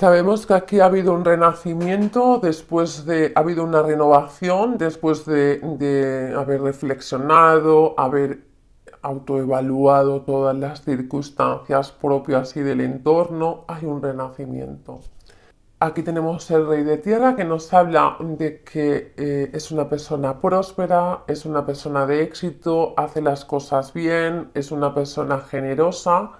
Sabemos que aquí ha habido un renacimiento, después de, ha habido una renovación, después de, de haber reflexionado, haber autoevaluado todas las circunstancias propias y del entorno, hay un renacimiento. Aquí tenemos el rey de tierra que nos habla de que eh, es una persona próspera, es una persona de éxito, hace las cosas bien, es una persona generosa.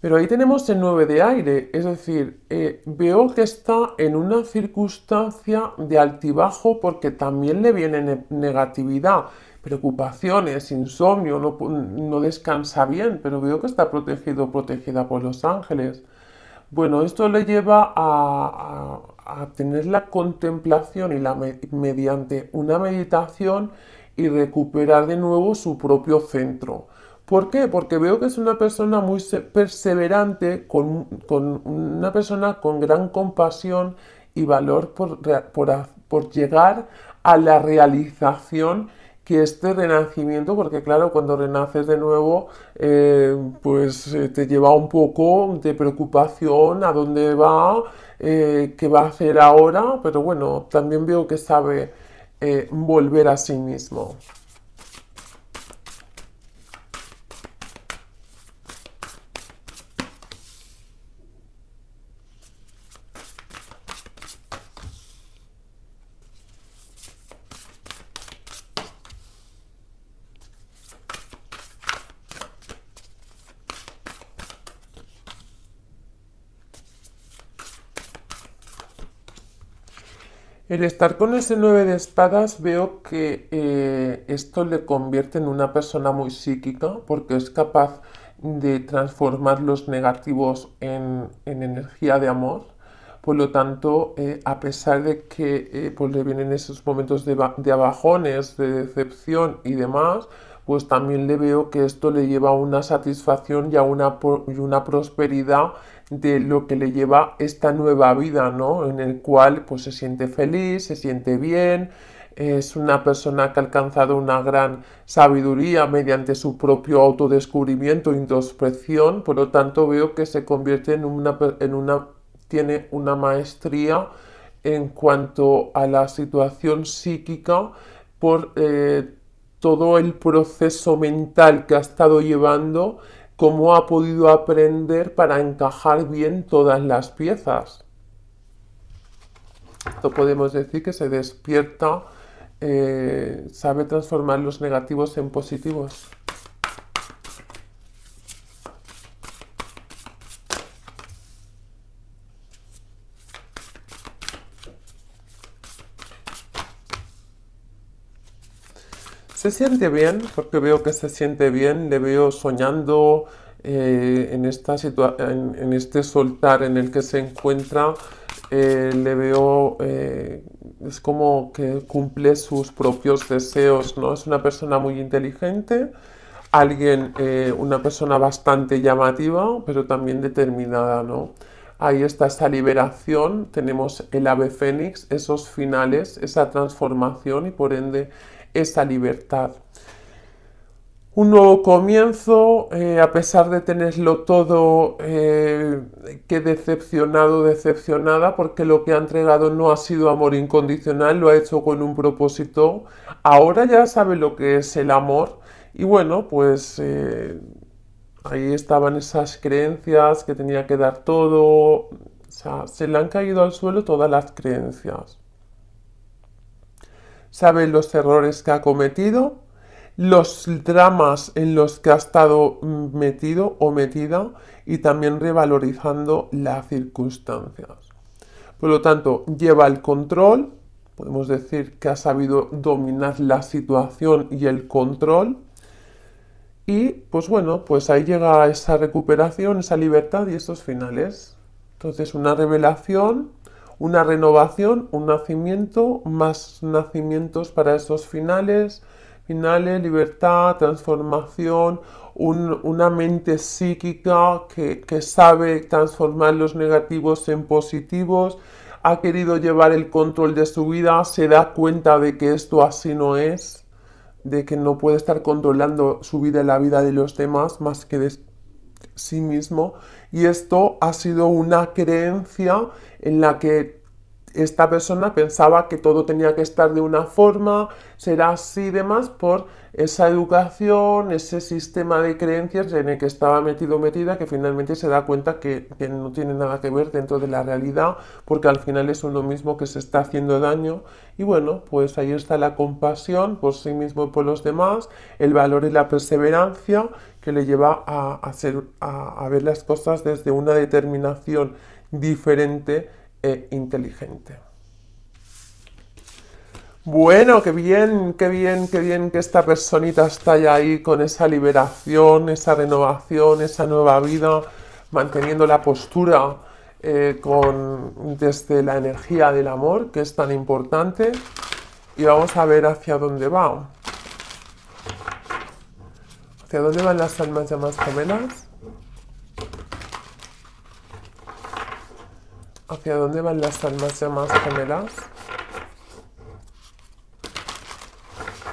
Pero ahí tenemos el 9 de aire, es decir, eh, veo que está en una circunstancia de altibajo porque también le viene negatividad preocupaciones, insomnio, no, descansa bien, pero veo que está protegido protegida por los ángeles. Bueno, esto le lleva a, tener la contemplación y la mediante una meditación y recuperar de nuevo su propio centro. ¿Por qué? Porque veo que es una persona muy perseverante, con, una persona con gran compasión y valor por, llegar a la realización que este renacimiento, porque claro, cuando renaces de nuevo, eh, pues eh, te lleva un poco de preocupación a dónde va, eh, qué va a hacer ahora, pero bueno, también veo que sabe volver a sí mismo. El estar con ese 9 de espadas veo que eh, esto le convierte en una persona muy psíquica porque es capaz de transformar los negativos en, energía de amor. Por lo tanto, eh, a pesar de que eh, pues le vienen esos momentos de, abajones, de decepción y demás, pues también le veo que esto le lleva a una satisfacción y a y una prosperidad de lo que le lleva esta nueva vida, ¿no? En el cual pues se siente feliz, se siente bien, es una persona que ha alcanzado una gran sabiduría mediante su propio autodescubrimiento, introspección, por lo tanto veo que se convierte en una, en una tiene una maestría en cuanto a la situación psíquica por eh, todo el proceso mental que ha estado llevando cómo ha podido aprender para encajar bien todas las piezas. Esto podemos decir que se despierta, eh, sabe transformar los negativos en positivos. Se siente bien, porque veo que se siente bien, le veo soñando eh, en, esta en, en, este soltar en el que se encuentra, eh, le veo, eh, es como que cumple sus propios deseos, ¿no? Es una persona muy inteligente, alguien, una persona bastante llamativa, pero también determinada, ¿no? Ahí está esa liberación, tenemos el ave fénix, esos finales, esa transformación y por ende esa libertad. Un nuevo comienzo, eh, a pesar de tenerlo todo eh, que decepcionado, decepcionada, porque lo que ha entregado no ha sido amor incondicional, lo ha hecho con un propósito. Ahora ya sabe lo que es el amor y bueno, pues eh, ahí estaban esas creencias que tenía que dar todo, o sea, se le han caído al suelo todas las creencias sabe los errores que ha cometido, los dramas en los que ha estado metido o metida y también revalorizando las circunstancias. Por lo tanto, lleva el control, podemos decir que ha sabido dominar la situación y el control. Y pues bueno, pues ahí llega esa recuperación, esa libertad y esos finales. Entonces, una revelación una renovación, un nacimiento, más nacimientos para esos finales, finales, libertad, transformación, una mente psíquica que, que sabe transformar los negativos en positivos, ha querido llevar el control de su vida, se da cuenta de que esto así no es, de que no puede estar controlando su vida y la vida de los demás más que de sí mismo Y esto ha sido una creencia en la que esta persona pensaba que todo tenía que estar de una forma, será así y demás por esa educación, ese sistema de creencias en el que estaba metido metida, que finalmente se da cuenta que, no tiene nada que ver dentro de la realidad, porque al final es lo mismo que se está haciendo daño. Y bueno, pues ahí está la compasión por sí mismo y por los demás, el valor y la perseverancia que le lleva a, a ver las cosas desde una determinación diferente e inteligente. Bueno, qué bien, qué bien, qué bien que esta personita está ya ahí con esa liberación, esa renovación, esa nueva vida, manteniendo la postura eh, con, desde la energía del amor, que es tan importante. Y vamos a ver hacia dónde va. ¿Hacia dónde van las almas llamadas gemelas? ¿Hacia dónde van las almas llamadas gemelas? ¿Hacia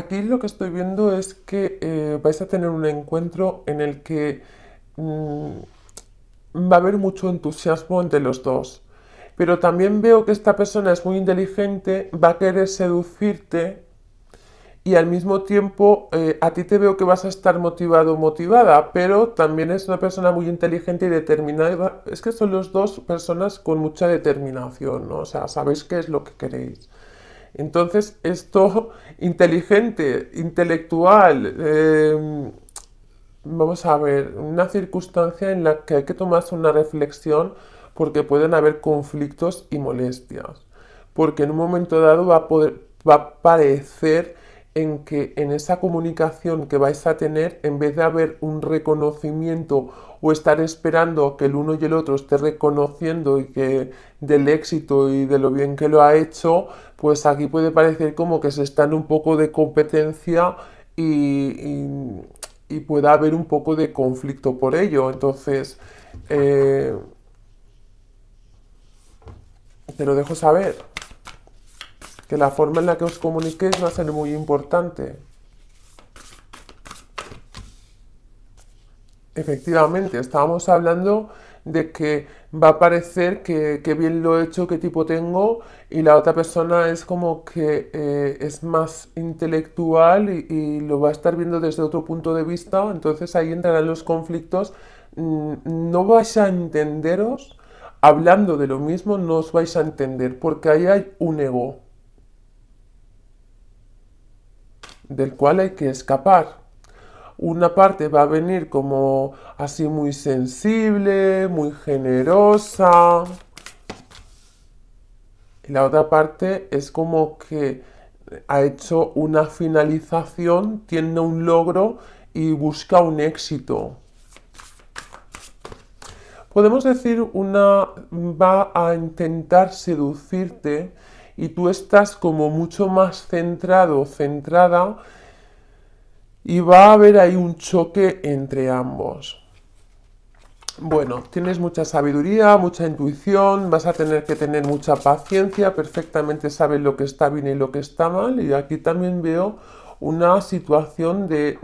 Aquí lo que estoy viendo es que eh, vais a tener un encuentro en el que mm, va a haber mucho entusiasmo entre los dos. Pero también veo que esta persona es muy inteligente, va a querer seducirte y al mismo tiempo eh, a ti te veo que vas a estar motivado o motivada, pero también es una persona muy inteligente y determinada. Es que son los dos personas con mucha determinación, ¿no? O sea, sabéis qué es lo que queréis. Entonces, esto inteligente, intelectual, em, vamos a ver, una circunstancia en la que hay que tomarse una reflexión porque pueden haber conflictos y molestias. Porque en un momento dado va a, va a parecer en que en esa comunicación que vais a tener, en vez de haber un reconocimiento o estar esperando que el uno y el otro esté reconociendo y que del éxito y de lo bien que lo ha hecho, pues aquí puede parecer como que se está en un poco de competencia y, y, pueda haber un poco de conflicto por ello. Entonces, eh, te lo dejo saber que la forma en la que os comuniquéis va a ser muy importante. Efectivamente, estábamos hablando de que va a parecer que, bien lo he hecho, qué tipo tengo, y la otra persona es como que eh, es más intelectual y, lo va a estar viendo desde otro punto de vista, entonces ahí entrarán los conflictos. Mm, no vais a entenderos, hablando de lo mismo, no os vais a entender, porque ahí hay un ego. del cual hay que escapar. Una parte va a venir como así muy sensible, muy generosa. Y la otra parte es como que ha hecho una finalización, tiene un logro y busca un éxito. Podemos decir una va a intentar seducirte y tú estás como mucho más centrado, centrada, y va a haber ahí un choque entre ambos. Bueno, tienes mucha sabiduría, mucha intuición, vas a tener que tener mucha paciencia, perfectamente sabes lo que está bien y lo que está mal, y aquí también veo una situación de,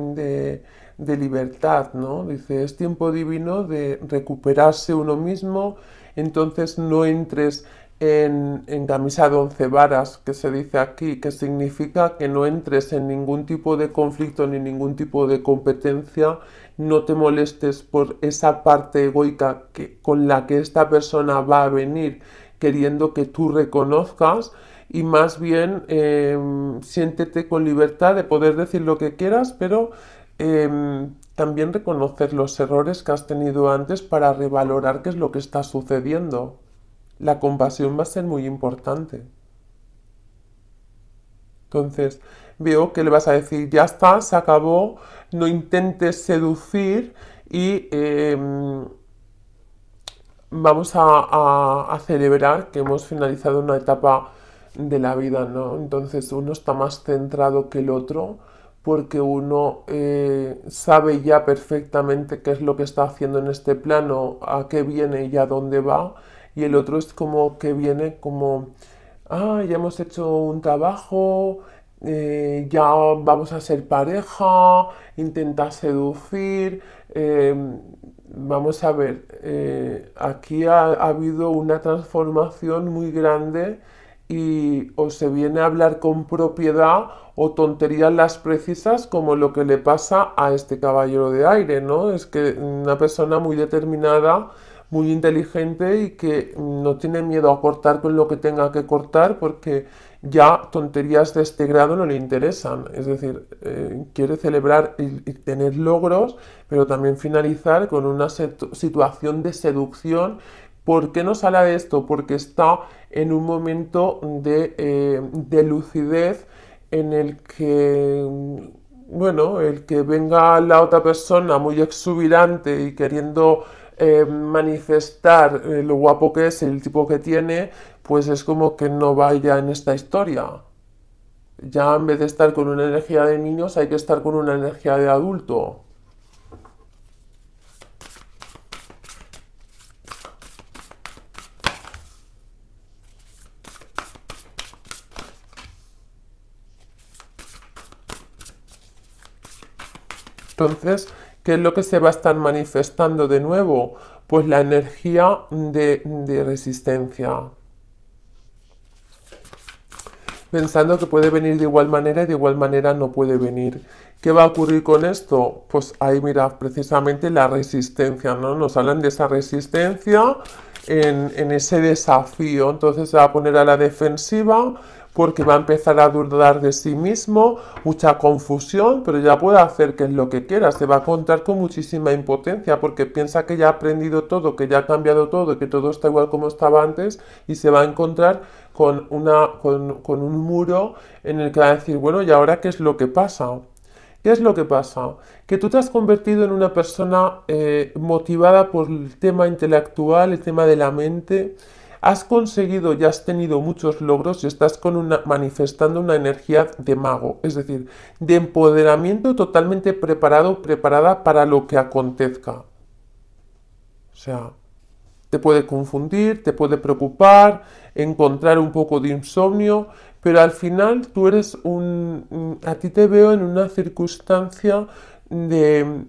de, libertad, ¿no? Dice, es tiempo divino de recuperarse uno mismo, entonces no entres en, camisa de once varas, que se dice aquí, que significa que no entres en ningún tipo de conflicto ni ningún tipo de competencia, no te molestes por esa parte egoica que, con la que esta persona va a venir queriendo que tú reconozcas y más bien em, siéntete con libertad de poder decir lo que quieras, pero em, también reconocer los errores que has tenido antes para revalorar qué es lo que está sucediendo la compasión va a ser muy importante. Entonces, veo que le vas a decir, ya está, se acabó, no intentes seducir y em, vamos a, celebrar que hemos finalizado una etapa de la vida, ¿no? Entonces uno está más centrado que el otro porque uno eh, sabe ya perfectamente qué es lo que está haciendo en este plano, a qué viene y a dónde va, y el otro es como que viene como, ah, ya hemos hecho un trabajo, eh, ya vamos a ser pareja, intenta seducir, em, vamos a ver, eh, aquí ha, habido una transformación muy grande y o se viene a hablar con propiedad o tonterías las precisas como lo que le pasa a este caballero de aire, ¿no? Es que una persona muy determinada, muy inteligente y que no tiene miedo a cortar con lo que tenga que cortar porque ya tonterías de este grado no le interesan. Es decir, eh, quiere celebrar y, tener logros, pero también finalizar con una situación de seducción ¿Por qué nos habla de esto? Porque está en un momento eh, de, lucidez en el que, bueno, el que venga la otra persona muy exuberante y queriendo eh, manifestar eh, lo guapo que es, el tipo que tiene, pues es como que no vaya en esta historia. Ya en vez de estar con una energía de niños, hay que estar con una energía de adulto. Entonces, ¿qué es lo que se va a estar manifestando de nuevo? Pues la energía de, resistencia. Pensando que puede venir de igual manera y de igual manera no puede venir. ¿Qué va a ocurrir con esto? Pues ahí mira, precisamente la resistencia, ¿no? Nos hablan de esa resistencia en, en, ese desafío. Entonces se va a poner a la defensiva porque va a empezar a dudar de sí mismo, mucha confusión, pero ya puede hacer que es lo que quiera, se va a contar con muchísima impotencia porque piensa que ya ha aprendido todo, que ya ha cambiado todo que todo está igual como estaba antes y se va a encontrar con, una, con, un muro en el que va a decir, bueno, ¿y ahora qué es lo que pasa? ¿Qué es lo que pasa? Que tú te has convertido en una persona eh, motivada por el tema intelectual, el tema de la mente, has conseguido y has tenido muchos logros y estás con una, manifestando una energía de mago, es decir, de empoderamiento totalmente preparado, preparada para lo que acontezca. O sea, te puede confundir, te puede preocupar, encontrar un poco de insomnio, pero al final tú eres un... A ti te veo en una circunstancia de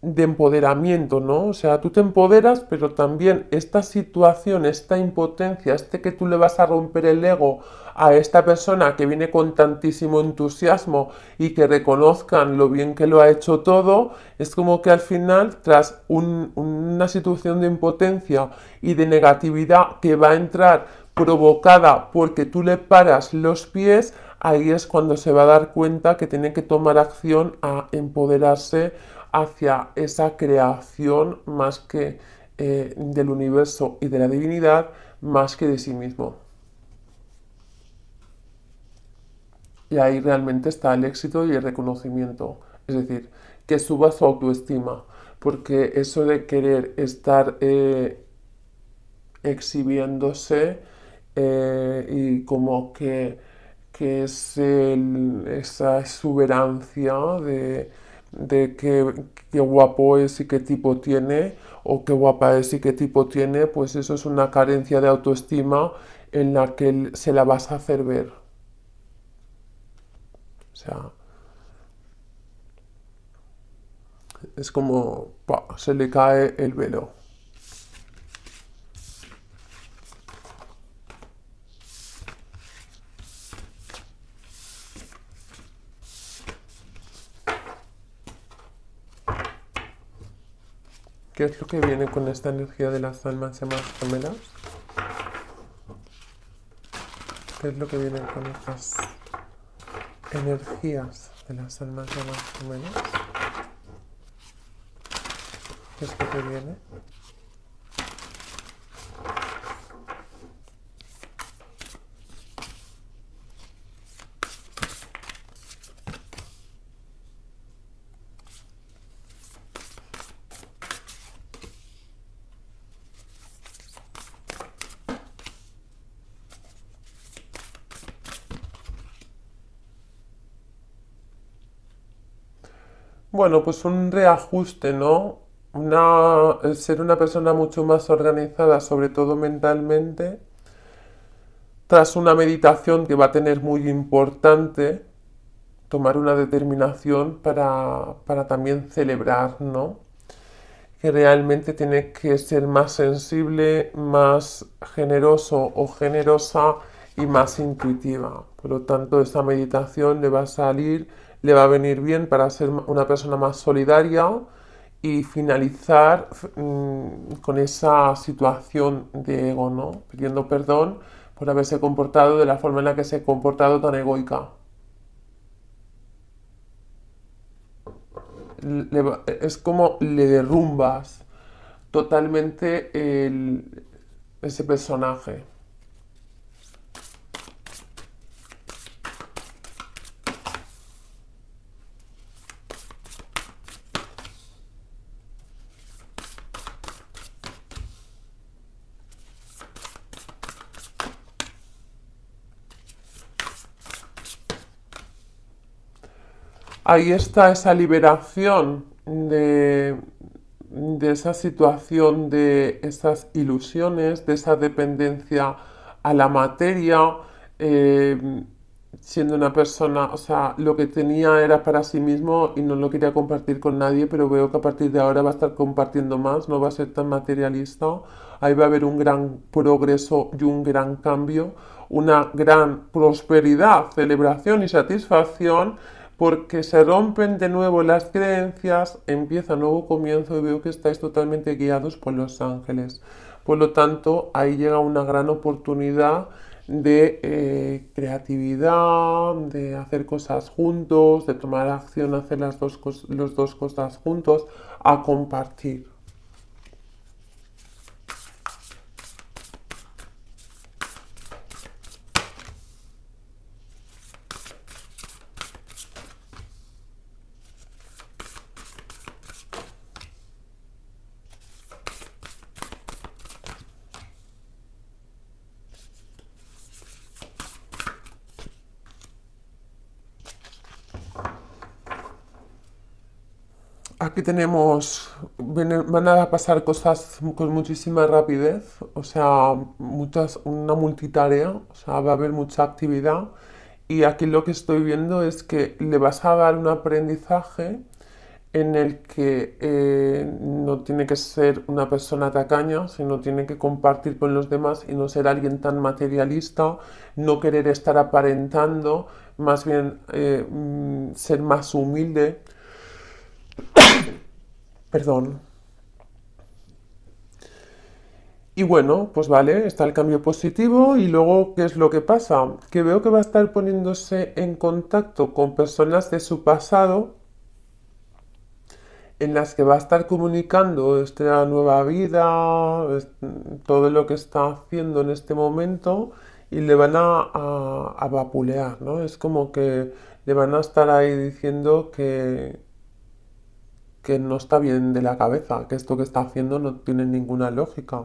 de empoderamiento, ¿no? O sea, tú te empoderas, pero también esta situación, esta impotencia, este que tú le vas a romper el ego a esta persona que viene con tantísimo entusiasmo y que reconozcan lo bien que lo ha hecho todo, es como que al final, tras una situación de impotencia y de negatividad que va a entrar provocada porque tú le paras los pies, ahí es cuando se va a dar cuenta que tiene que tomar acción a empoderarse hacia esa creación más que eh, del universo y de la divinidad, más que de sí mismo. Y ahí realmente está el éxito y el reconocimiento. Es decir, que suba su autoestima. Porque eso de querer estar eh, exhibiéndose eh, y como que, que es esa exuberancia de, de qué, guapo es y qué tipo tiene, o qué guapa es y qué tipo tiene, pues eso es una carencia de autoestima en la que se la vas a hacer ver. O sea, es como se le cae el velo. ¿Qué es lo que viene con esta energía de las almas gemelas? ¿Qué es lo que viene con estas energías de las almas gemelas? ¿Qué es lo que viene? Bueno, pues un reajuste, ¿no? Ser una persona mucho más organizada, sobre todo mentalmente, tras una meditación que va a tener muy importante, tomar una determinación para, para también celebrar, ¿no? Que realmente tiene que ser más sensible, más generoso o generosa y más intuitiva. Por lo tanto, esa meditación le va a salir, le va a venir bien para ser una persona más solidaria y finalizar mm, con esa situación de ego, ¿no? Pidiendo perdón por haberse comportado de la forma en la que se ha comportado tan egoica. es como le derrumbas totalmente ese personaje. Ahí está esa liberación de, esa situación, de esas ilusiones, de esa dependencia a la materia, eh, siendo una persona, o sea, lo que tenía era para sí mismo y no lo quería compartir con nadie, pero veo que a partir de ahora va a estar compartiendo más, no va a ser tan materialista, ahí va a haber un gran progreso y un gran cambio, una gran prosperidad, celebración y satisfacción porque se rompen de nuevo las creencias, empieza un nuevo comienzo y veo que estáis totalmente guiados por los ángeles. Por lo tanto, ahí llega una gran oportunidad de eh, creatividad, de hacer cosas juntos, de tomar acción, hacer las dos, dos cosas juntos, a compartir. Aquí tenemos, van a pasar cosas con muchísima rapidez, o sea, muchas, una multitarea, o sea, va a haber mucha actividad. Y aquí lo que estoy viendo es que le vas a dar un aprendizaje en el que eh, no tiene que ser una persona tacaña, sino tiene que compartir con los demás y no ser alguien tan materialista, no querer estar aparentando, más bien eh, mm, ser más humilde Perdón. Y bueno, pues vale, está el cambio positivo y luego, ¿qué es lo que pasa? Que veo que va a estar poniéndose en contacto con personas de su pasado en las que va a estar comunicando esta nueva vida, todo lo que está haciendo en este momento y le van a, a vapulear, ¿no? Es como que le van a estar ahí diciendo que, que no está bien de la cabeza, que esto que está haciendo no tiene ninguna lógica.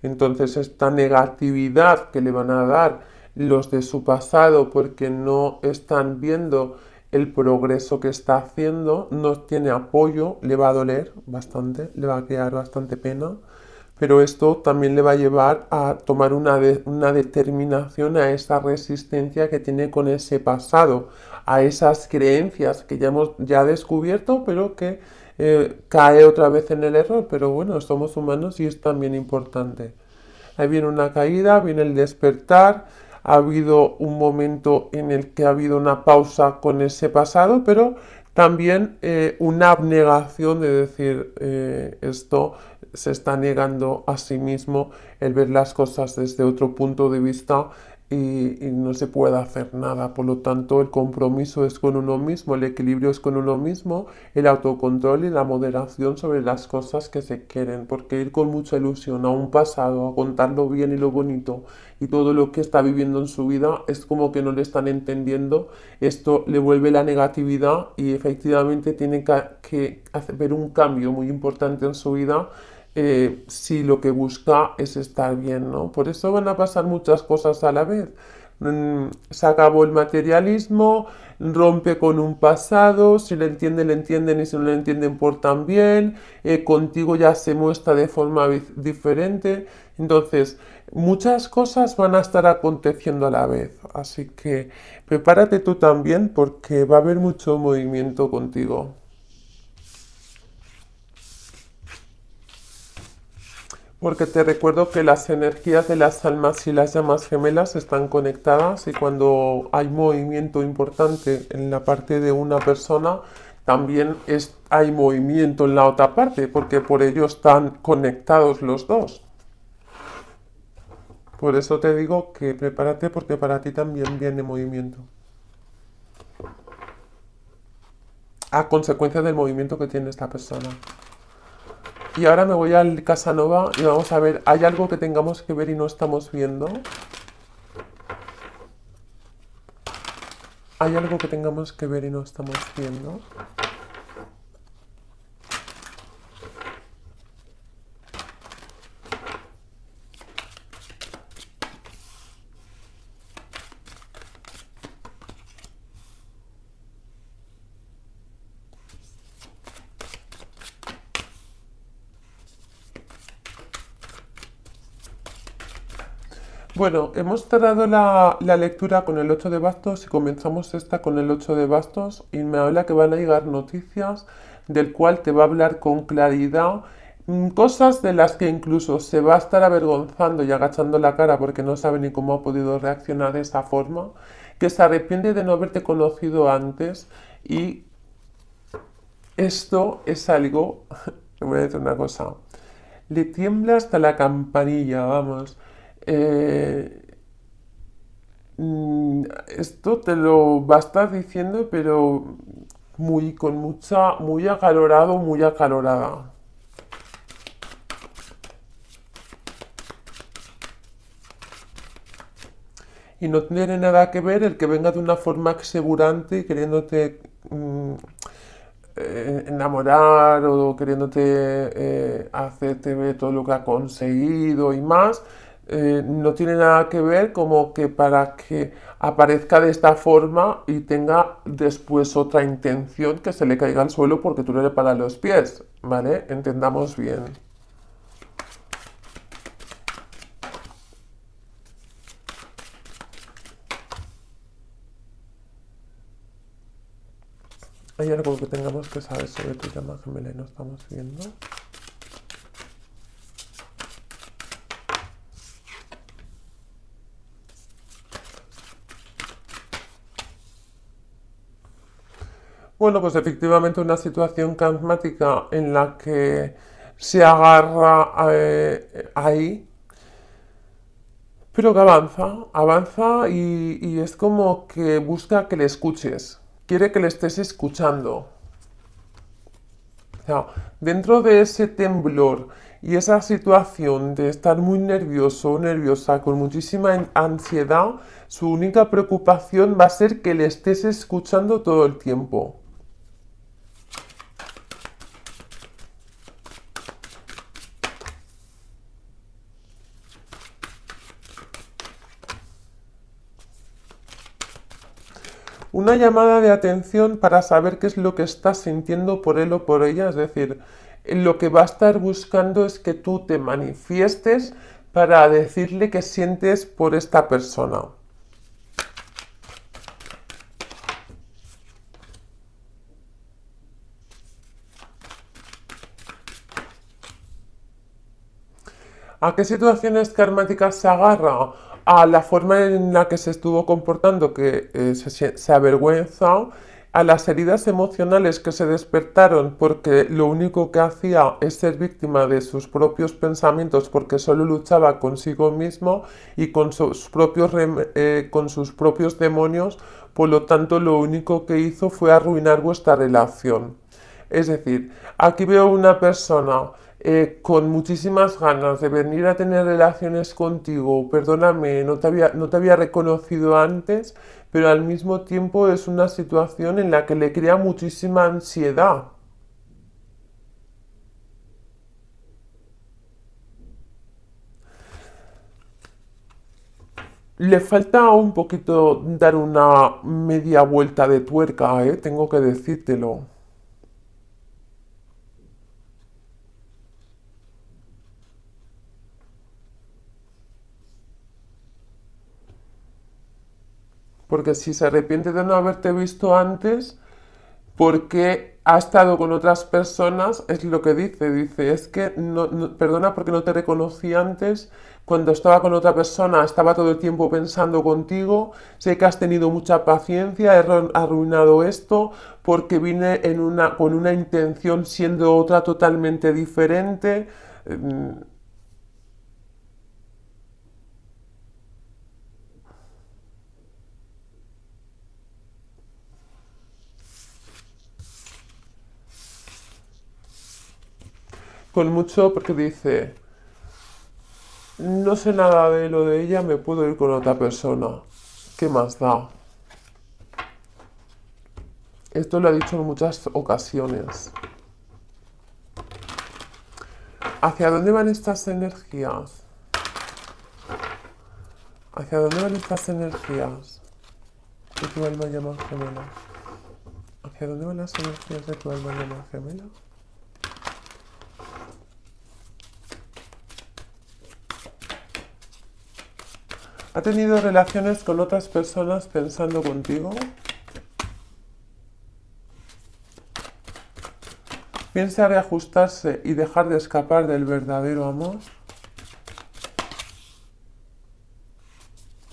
Entonces esta negatividad que le van a dar los de su pasado porque no están viendo el progreso que está haciendo, no tiene apoyo, le va a doler bastante, le va a crear bastante pena, pero esto también le va a llevar a tomar una, una determinación a esa resistencia que tiene con ese pasado, a esas creencias que ya hemos ya descubierto, pero que eh, cae otra vez en el error, pero bueno, somos humanos y es también importante. Ahí viene una caída, viene el despertar, ha habido un momento en el que ha habido una pausa con ese pasado, pero también eh, una abnegación de decir eh, esto se está negando a sí mismo el ver las cosas desde otro punto de vista y, no se puede hacer nada. Por lo tanto, el compromiso es con uno mismo, el equilibrio es con uno mismo, el autocontrol y la moderación sobre las cosas que se quieren, porque ir con mucha ilusión a un pasado, a contar lo bien y lo bonito y todo lo que está viviendo en su vida, es como que no le están entendiendo. Esto le vuelve la negatividad y efectivamente tiene que, que hacer un cambio muy importante en su vida eh, si lo que busca es estar bien, ¿no? Por eso van a pasar muchas cosas a la vez. mm, se acabó el materialismo, rompe con un pasado, si le entienden, le entienden y si no le entienden, por también, eh, contigo ya se muestra de forma diferente. Entonces, muchas cosas van a estar aconteciendo a la vez, así que prepárate tú también porque va a haber mucho movimiento contigo. Porque te recuerdo que las energías de las almas y las llamas gemelas están conectadas y cuando hay movimiento importante en la parte de una persona, también es, hay movimiento en la otra parte, porque por ello están conectados los dos. Por eso te digo que prepárate porque para ti también viene movimiento. A consecuencia del movimiento que tiene esta persona. Y ahora me voy al Casanova y vamos a ver, ¿hay algo que tengamos que ver y no estamos viendo? ¿Hay algo que tengamos que ver y no estamos viendo? Bueno, hemos cerrado la, lectura con el 8 de bastos y comenzamos esta con el 8 de bastos y me habla que van a llegar noticias del cual te va a hablar con claridad mm, cosas de las que incluso se va a estar avergonzando y agachando la cara porque no sabe ni cómo ha podido reaccionar de esa forma, que se arrepiente de no haberte conocido antes y esto es algo, voy a decir una cosa, le tiembla hasta la campanilla, vamos. Eh, mm, esto te lo va a estar diciendo, pero muy, con mucha, muy acalorado, muy acalorada. Y no tiene nada que ver el que venga de una forma exegurante y queriéndote mm, eh, enamorar o queriéndote eh, hacerte ver todo lo que ha conseguido y más, eh, no tiene nada que ver como que para que aparezca de esta forma y tenga después otra intención que se le caiga al suelo porque tú no le para los pies, ¿vale? Entendamos bien. ¿Hay algo que tengamos que saber sobre tu llama gemela y no estamos viendo? Bueno, pues efectivamente una situación karmática en la que se agarra eh, ahí, pero que avanza, avanza y, es como que busca que le escuches, quiere que le estés escuchando. dentro de ese temblor y esa situación de estar muy nervioso o nerviosa, con muchísima ansiedad, su única preocupación va a ser que le estés escuchando todo el tiempo. Una llamada de atención para saber qué es lo que estás sintiendo por él o por ella, es decir, lo que va a estar buscando es que tú te manifiestes para decirle qué sientes por esta persona. ¿A qué situaciones karmáticas se agarra? A la forma en la que se estuvo comportando, que eh, se, avergüenza, a las heridas emocionales que se despertaron porque lo único que hacía es ser víctima de sus propios pensamientos porque solo luchaba consigo mismo y con sus propios, eh, con sus propios demonios, por lo tanto lo único que hizo fue arruinar vuestra relación. Es decir, aquí veo una persona eh, con muchísimas ganas de venir a tener relaciones contigo, perdóname, no te, había, no te había reconocido antes, pero al mismo tiempo es una situación en la que le crea muchísima ansiedad. le falta un poquito dar una media vuelta de tuerca, ¿eh? Tengo que decírtelo. Porque si se arrepiente de no haberte visto antes, porque ha estado con otras personas, es lo que dice, dice, es que no, perdona porque no te reconocí antes, cuando estaba con otra persona estaba todo el tiempo pensando contigo, sé que has tenido mucha paciencia, he arruinado esto porque vine con una intención siendo otra totalmente diferente. Con mucho porque dice, no sé nada de lo de ella, me puedo ir con otra persona. ¿Qué más da? Esto lo ha dicho en muchas ocasiones. ¿Hacia dónde van estas energías? ¿Hacia dónde van estas energías de tu alma llama gemela? ¿Hacia dónde van las energías de tu alma llama gemela? ¿Ha tenido relaciones con otras personas pensando contigo? ¿Piensa reajustarse y dejar de escapar del verdadero amor?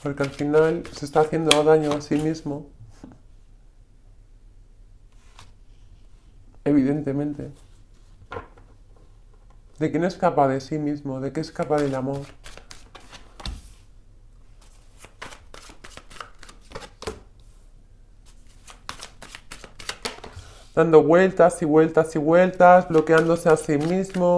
Porque al final se está haciendo daño a sí mismo. Evidentemente. ¿De quién escapa de sí mismo? ¿De qué escapa del amor? Dando vueltas y vueltas y vueltas, bloqueándose a sí mismo.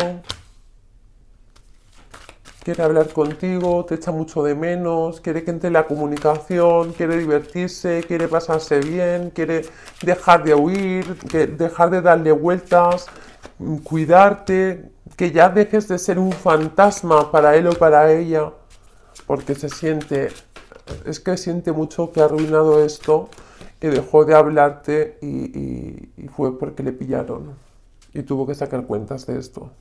Quiere hablar contigo, te echa mucho de menos, quiere que entre la comunicación, quiere divertirse, quiere pasarse bien, quiere dejar de huir, dejar de darle vueltas, cuidarte, que ya dejes de ser un fantasma para él o para ella, porque se siente, es que siente mucho que ha arruinado esto y dejó de hablarte y, y fue porque le pillaron y tuvo que sacar cuentas de esto.